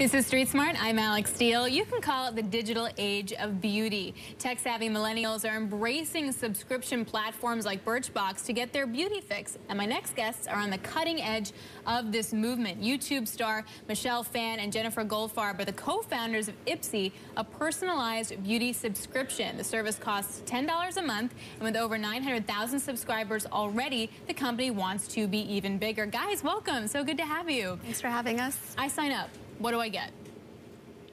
This is Street Smart. I'm Alix Steel. You can call it the digital age of beauty. Tech-savvy millennials are embracing subscription platforms like Birchbox to get their beauty fix. And my next guests are on the cutting edge of this movement. YouTube star Michelle Phan and Jennifer Goldfarb are the co-founders of Ipsy, a personalized beauty subscription. The service costs $10 a month, and with over 900,000 subscribers already, the company wants to be even bigger. Guys, welcome. So good to have you. Thanks for having us. I sign up. What do I get?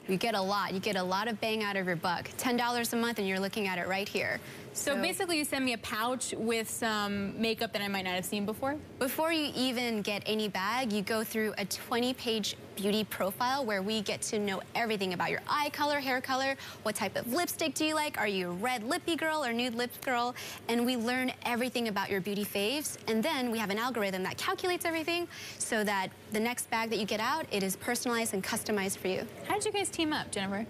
You get a lot. You get a lot of bang out of your buck. $10 a month and you're looking at it right here. So, so, basically you send me a pouch with some makeup that I might not have seen before? Before you even get any bag, you go through a 20-page beauty profile where we get to know everything about your eye color, hair color, what type of lipstick do you like, are you a red lippy girl or nude lip girl, and we learn everything about your beauty faves. And then we have an algorithm that calculates everything so that the next bag that you get out, it is personalized and customized for you. How did you guys team up, Jennifer?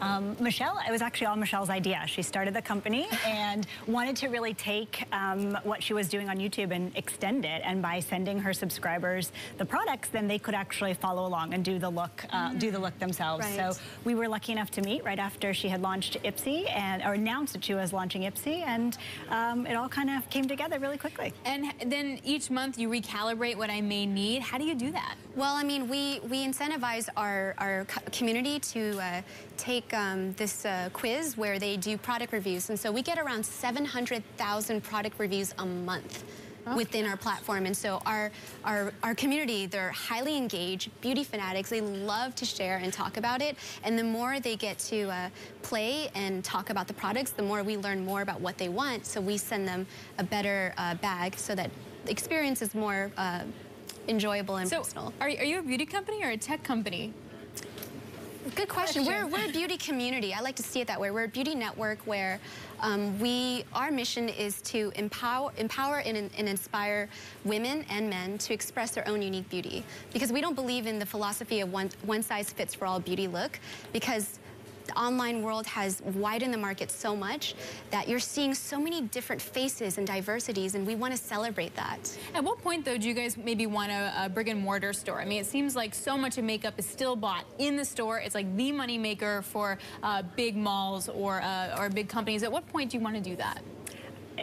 Um, Michelle, it was actually all Michelle's idea. She started the company and wanted to really take um, what she was doing on YouTube and extend it. And by sending her subscribers the products, then they could actually follow along and do the look, uh, mm. do the look themselves. Right. So we were lucky enough to meet right after she had launched Ipsy and or announced that she was launching Ipsy, and um, it all kind of came together really quickly. And then each month you recalibrate what I may need. How do you do that? Well, I mean, we we incentivize our our community to uh, take um, this uh, quiz where they do product reviews. And so we get around 700,000 product reviews a month. Okay. within our platform. And so our, our, our community, they're highly engaged, beauty fanatics. They love to share and talk about it. And the more they get to uh, play and talk about the products, the more we learn more about what they want. So we send them a better uh, bag so that the experience is more uh, enjoyable and so personal. Are, are you a beauty company or a tech company? Good question. We're, we're a beauty community. I like to see it that way. We're a beauty network where um, we, our mission is to empower, empower and, and, inspire women and men to express their own unique beauty. Because we don't believe in the philosophy of one, one size fits for all beauty look. Because the online world has widened the market so much that you're seeing so many different faces and diversities, and we want to celebrate that. At what point, though, do you guys maybe want a, a brick and mortar store? I mean, it seems like so much of makeup is still bought in the store. It's like the money maker for uh, big malls or, uh, or big companies. At what point do you want to do that?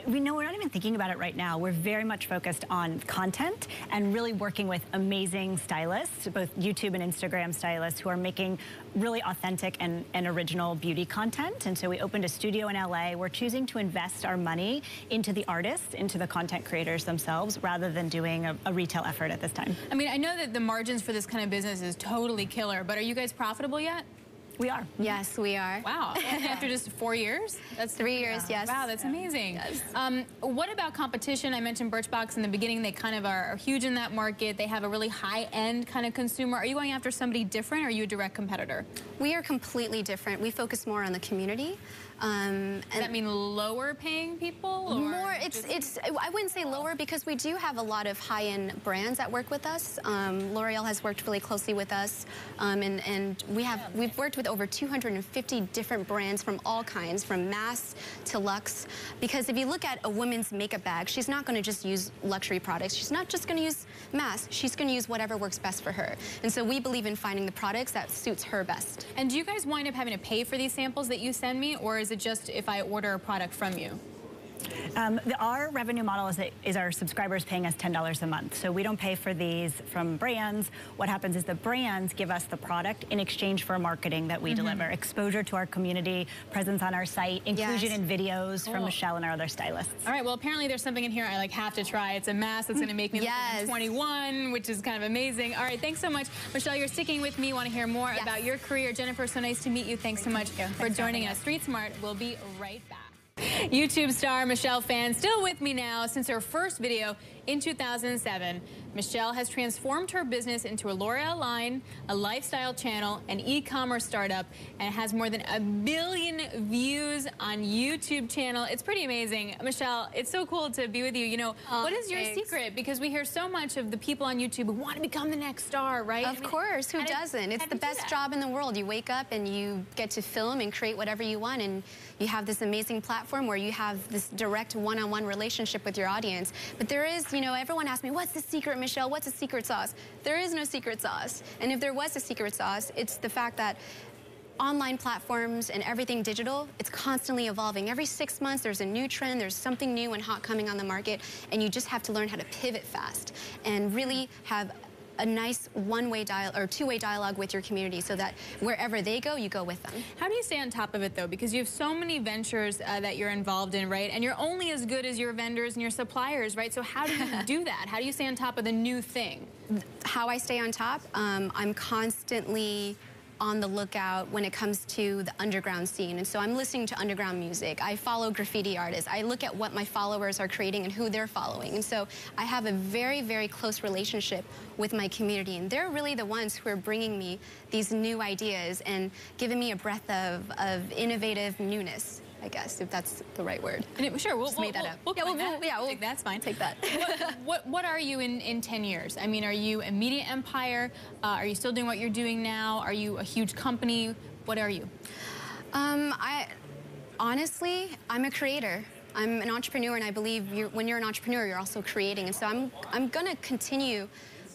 We know we're not even thinking about it right now. We're very much focused on content and really working with amazing stylists, both YouTube and Instagram stylists who are making really authentic and, and original beauty content. And so we opened a studio in LA. We're choosing to invest our money into the artists, into the content creators themselves, rather than doing a, a retail effort at this time. I mean, I know that the margins for this kind of business is totally killer, but are you guys profitable yet? We are. Yes, we are. Wow. After just four years? That's three years, yeah. yes. Wow, that's yeah. amazing. Yes. Um, what about competition? I mentioned Birchbox in the beginning. They kind of are, are huge in that market. They have a really high-end kind of consumer. Are you going after somebody different or are you a direct competitor? We are completely different. We focus more on the community. Um, Does that mean lower paying people? more, it's, it's, I wouldn't say lower because we do have a lot of high-end brands that work with us. Um, L'Oreal has worked really closely with us, um, and, and we have, we've worked with over 250 different brands from all kinds, from mass to luxe. Because if you look at a woman's makeup bag, she's not gonna just use luxury products. She's not just gonna use mass. She's gonna use whatever works best for her. And so we believe in finding the products that suits her best. And do you guys wind up having to pay for these samples that you send me, or is is it just if I order a product from you? Um, the, our revenue model is, is our subscribers paying us $10 a month. So we don't pay for these from brands. What happens is the brands give us the product in exchange for marketing that we mm -hmm. deliver. Exposure to our community, presence on our site, inclusion yes. in videos cool. from Michelle and our other stylists. All right, well, apparently there's something in here I like have to try. It's a mask that's going to make me yes. look like 21, which is kind of amazing. All right, thanks so much. Michelle, you're sticking with me. Want to hear more yes. about your career. Jennifer, so nice to meet you. Thanks so much for joining us. Street Smart We'll be right back. YouTube star Michelle Phan still with me now since her first video in 2007. Michelle has transformed her business into a L'Oreal line, a lifestyle channel, an e-commerce startup, and has more than a billion views on YouTube channel. It's pretty amazing. Michelle, it's so cool to be with you. You know, what is your thanks. secret? Because we hear so much of the people on YouTube who want to become the next star, right? Of I mean, course, who doesn't? It's the best job in the world. You wake up and you get to film and create whatever you want, and you have this amazing platform where you have this direct one-on-one -on -one relationship with your audience. But there is, you know, everyone asks me, what's the secret, Michelle? What's the secret sauce? There is no secret sauce. And if there was a secret sauce, it's the fact that online platforms and everything digital, it's constantly evolving. Every six months, there's a new trend, there's something new and hot coming on the market, and you just have to learn how to pivot fast and really have a nice one-way dial or two-way dialogue with your community so that wherever they go, you go with them. How do you stay on top of it though? Because you have so many ventures uh, that you're involved in, right? And you're only as good as your vendors and your suppliers, right? So how do you do that? How do you stay on top of the new thing? How I stay on top, um, I'm constantly on the lookout when it comes to the underground scene. And so I'm listening to underground music. I follow graffiti artists. I look at what my followers are creating and who they're following. And so I have a very, very close relationship with my community. And they're really the ones who are bringing me these new ideas and giving me a breath of, of innovative newness. I guess, if that's the right word. It, sure, we'll, Just we'll, made that we'll, up. We'll yeah, we'll, that. yeah, we'll, take, that's fine. Take that. what, what, what are you in, in 10 years? I mean, are you a media empire? Uh, are you still doing what you're doing now? Are you a huge company? What are you? Um, I honestly, I'm a creator. I'm an entrepreneur, and I believe you're, when you're an entrepreneur, you're also creating. And so I'm, I'm going to continue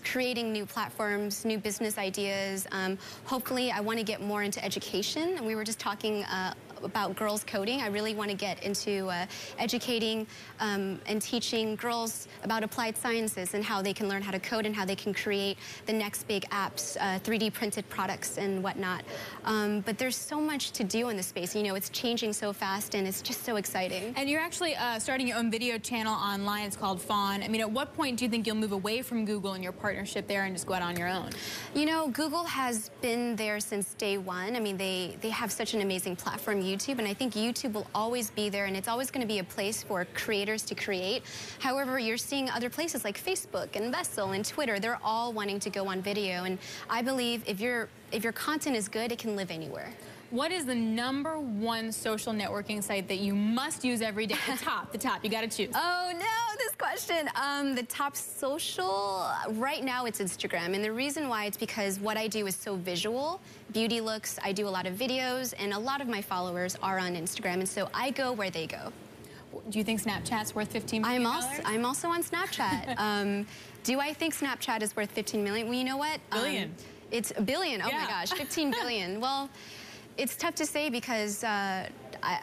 creating new platforms, new business ideas. Um, hopefully, I want to get more into education. And we were just talking uh, about girls coding. I really want to get into uh, educating um, and teaching girls about applied sciences and how they can learn how to code and how they can create the next big apps, uh, 3D printed products and whatnot. Um, but there's so much to do in this space. You know, it's changing so fast and it's just so exciting. And you're actually uh, starting your own video channel online. It's called Fawn. I mean, at what point do you think you'll move away from Google and your partnership there and just go out on your own? You know, Google has been there since day one. I mean, they, they have such an amazing platform. YouTube, and I think YouTube will always be there, and it's always going to be a place for creators to create. However, you're seeing other places like Facebook and Vessel and Twitter. They're all wanting to go on video, and I believe if your if your content is good, it can live anywhere. What is the number one social networking site that you must use every day? The top, the top. You got to choose. Oh no, question. Um, the top social right now it's Instagram, and the reason why it's because what I do is so visual. Beauty looks. I do a lot of videos, and a lot of my followers are on Instagram, and so I go where they go. Do you think Snapchat's worth 15 million? I'm also I'm also on Snapchat. um, do I think Snapchat is worth 15 million? Well, you know what? Billion. Um, it's a billion. Oh yeah. my gosh, 15 billion. well it's tough to say because uh, I,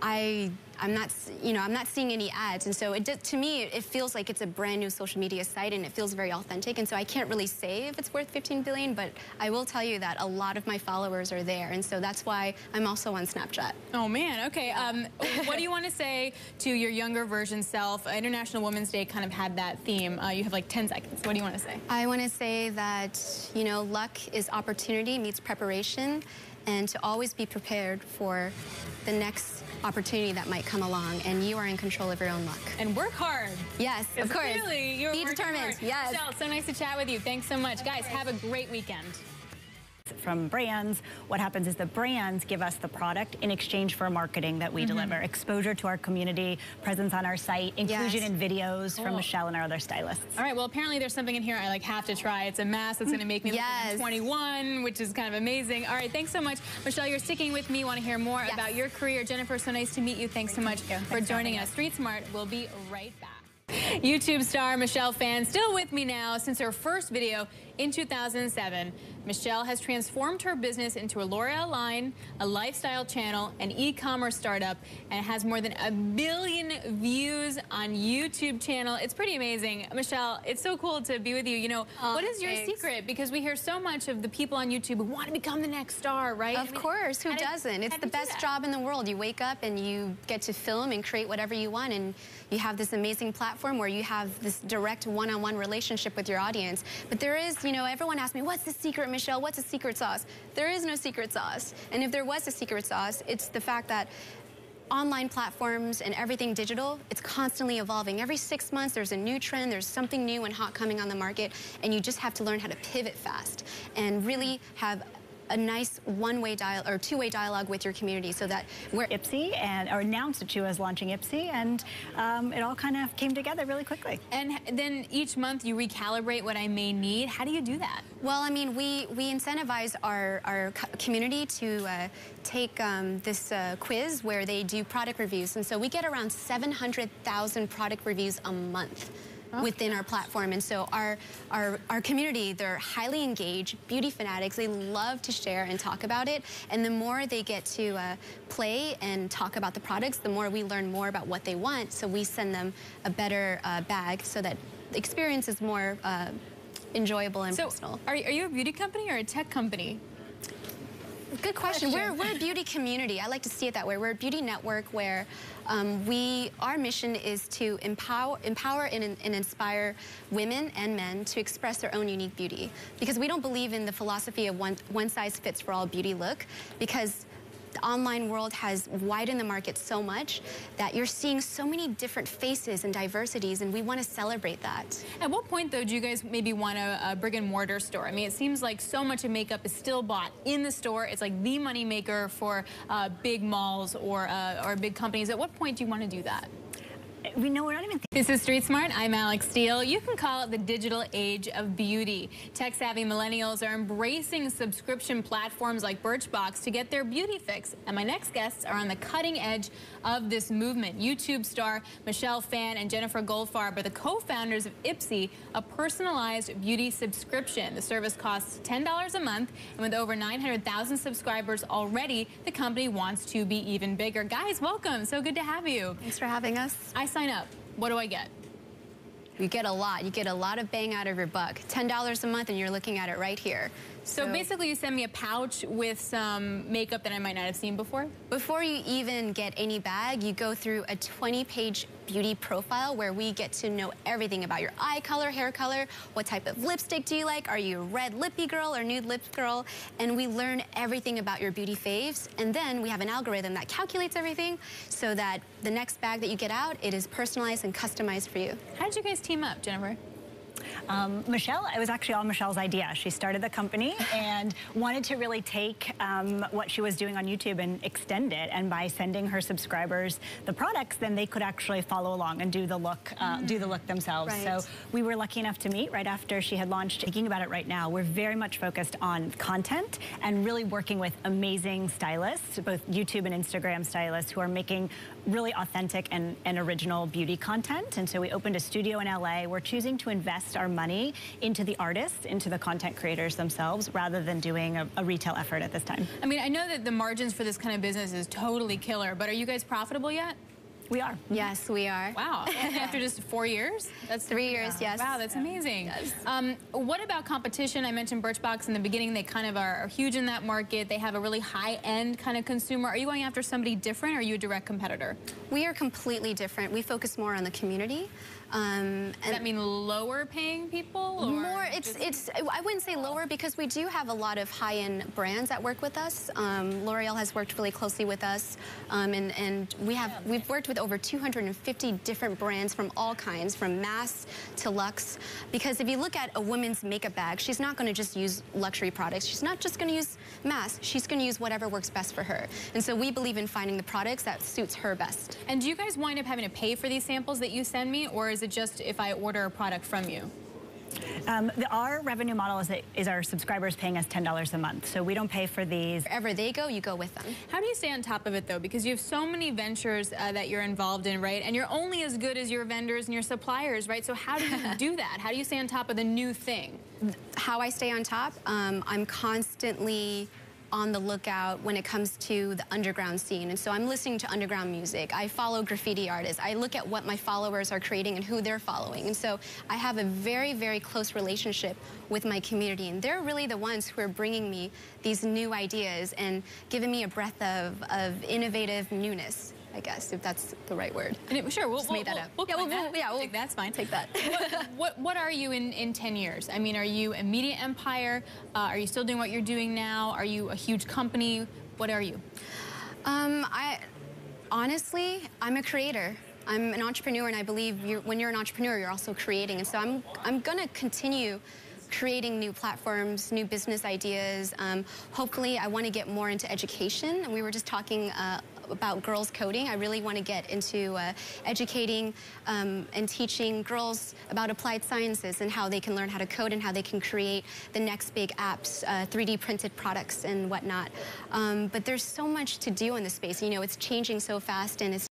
I I'm not, you know, I'm not seeing any ads. And so it, to me, it feels like it's a brand new social media site and it feels very authentic. And so I can't really say if it's worth 15 billion, but I will tell you that a lot of my followers are there. And so that's why I'm also on Snapchat. Oh, man. Okay. Um, what do you want to say to your younger version self? International Women's Day kind of had that theme. Uh, you have like 10 seconds. What do you want to say? I want to say that, you know, luck is opportunity meets preparation and to always be prepared for the next opportunity that might come along, and you are in control of your own luck. And work hard. Yes, of course. You're be determined. Hard. Yes. Michelle, so nice to chat with you. Thanks so much, guys. Have a great weekend from brands. What happens is the brands give us the product in exchange for marketing that we mm -hmm. deliver, exposure to our community, presence on our site, inclusion yes. in videos cool. from Michelle and our other stylists. All right, well, apparently there's something in here I like have to try. It's a mask that's going to make me yes. look like 21, which is kind of amazing. All right, thanks so much. Michelle, you're sticking with me. Want to hear more yes. about your career. Jennifer, so nice to meet you. Thanks so much Thank for joining us. Street Smart will be right back. YouTube star Michelle Phan still with me now since her first video in 2007. Michelle has transformed her business into a L'Oreal line, a lifestyle channel, an e-commerce startup, and has more than a billion views on YouTube channel. It's pretty amazing. Michelle, it's so cool to be with you. You know, oh, what is your thanks. secret? Because we hear so much of the people on YouTube who want to become the next star, right? Of I mean, course, who doesn't? It's the best job in the world. You wake up and you get to film and create whatever you want, and you have this amazing platform where you have this direct one-on-one -on -one relationship with your audience. But there is, you know, everyone asks me, what's the secret, Michelle? Michelle, what's a secret sauce? There is no secret sauce. And if there was a secret sauce, it's the fact that online platforms and everything digital, it's constantly evolving. Every six months, there's a new trend, there's something new and hot coming on the market, and you just have to learn how to pivot fast and really have a nice one-way dial or two-way dialogue with your community so that we're Ipsy and or announced that she was launching Ipsy and um, it all kind of came together really quickly. And then each month you recalibrate what I may need. How do you do that? Well, I mean, we, we incentivize our, our community to uh, take um, this uh, quiz where they do product reviews. And so we get around 700,000 product reviews a month. Oh, within our platform. And so our, our, our community, they're highly engaged, beauty fanatics. They love to share and talk about it. And the more they get to uh, play and talk about the products, the more we learn more about what they want. So we send them a better uh, bag so that the experience is more uh, enjoyable and so personal. Are, are you a beauty company or a tech company? Good question. question. We're, we're a beauty community. I like to see it that way. We're a beauty network where um, we, our mission is to empower, empower and, and, inspire women and men to express their own unique beauty. Because we don't believe in the philosophy of one, one size fits for all beauty look. Because the online world has widened the market so much that you're seeing so many different faces and diversities, and we want to celebrate that. At what point, though, do you guys maybe want a, a brick and mortar store? I mean, it seems like so much of makeup is still bought in the store. It's like the money maker for uh, big malls or, uh, or big companies. At what point do you want to do that? We know we're not even This is Street Smart. I'm Alix Steel. You can call it the digital age of beauty. Tech-savvy millennials are embracing subscription platforms like Birchbox to get their beauty fix. And my next guests are on the cutting edge of this movement. YouTube star Michelle Phan and Jennifer Goldfarb are the co-founders of Ipsy, a personalized beauty subscription. The service costs $10 a month, and with over 900,000 subscribers already, the company wants to be even bigger. Guys, welcome. So good to have you. Thanks for having us. I sign up, what do I get? You get a lot. You get a lot of bang out of your buck. $10 a month and you're looking at it right here. So, so, basically you send me a pouch with some makeup that I might not have seen before? Before you even get any bag, you go through a 20-page beauty profile where we get to know everything about your eye color, hair color, what type of lipstick do you like, are you a red lippy girl or nude lip girl, and we learn everything about your beauty faves. And then we have an algorithm that calculates everything so that the next bag that you get out, it is personalized and customized for you. How did you guys team up, Jennifer? Um, Michelle, it was actually all Michelle's idea. She started the company and wanted to really take um, what she was doing on YouTube and extend it. And by sending her subscribers the products, then they could actually follow along and do the look, uh, mm. do the look themselves. Right. So we were lucky enough to meet right after she had launched. Thinking about it right now, we're very much focused on content and really working with amazing stylists, both YouTube and Instagram stylists, who are making really authentic and, and original beauty content. And so we opened a studio in LA. We're choosing to invest our money into the artists, into the content creators themselves, rather than doing a, a retail effort at this time. I mean, I know that the margins for this kind of business is totally killer, but are you guys profitable yet? We are. Yes, we are. Wow. After just four years? That's three years, yeah. yes. Wow, that's amazing. Yes. Um, what about competition? I mentioned Birchbox in the beginning. They kind of are, are huge in that market. They have a really high-end kind of consumer. Are you going after somebody different, or are you a direct competitor? We are completely different. We focus more on the community. Um, Does that mean lower paying people? more, it's, it's, I wouldn't say lower because we do have a lot of high-end brands that work with us. Um, L'Oreal has worked really closely with us, um, and, and we have, we've worked with over 250 different brands from all kinds, from mass to luxe. Because if you look at a woman's makeup bag, she's not going to just use luxury products. She's not just going to use mass. She's going to use whatever works best for her. And so we believe in finding the products that suits her best. And do you guys wind up having to pay for these samples that you send me, or is is it just if I order a product from you? Um, the, our revenue model is, is our subscribers paying us $10 a month. So we don't pay for these. Wherever they go, you go with them. How do you stay on top of it, though? Because you have so many ventures uh, that you're involved in, right? And you're only as good as your vendors and your suppliers, right? So how do you do that? How do you stay on top of the new thing? How I stay on top? Um, I'm constantly on the lookout when it comes to the underground scene. And so I'm listening to underground music. I follow graffiti artists. I look at what my followers are creating and who they're following. And so I have a very, very close relationship with my community. And they're really the ones who are bringing me these new ideas and giving me a breath of, of innovative newness. I guess, if that's the right word. It, sure, we'll, Just we'll, made that up. We'll, yeah, we'll, that. yeah, we'll, that's fine. Take that. what, what, what, are you in, in 10 years? I mean, are you a media empire? Uh, are you still doing what you're doing now? Are you a huge company? What are you? Um, I honestly, I'm a creator. I'm an entrepreneur, and I believe you're, when you're an entrepreneur, you're also creating. And so I'm, I'm going to continue creating new platforms, new business ideas. Um, hopefully, I want to get more into education. And we were just talking uh, about girls coding. I really want to get into uh, educating um, and teaching girls about applied sciences and how they can learn how to code and how they can create the next big apps, uh, 3D printed products and whatnot. Um, but there's so much to do in this space. You know, it's changing so fast and it's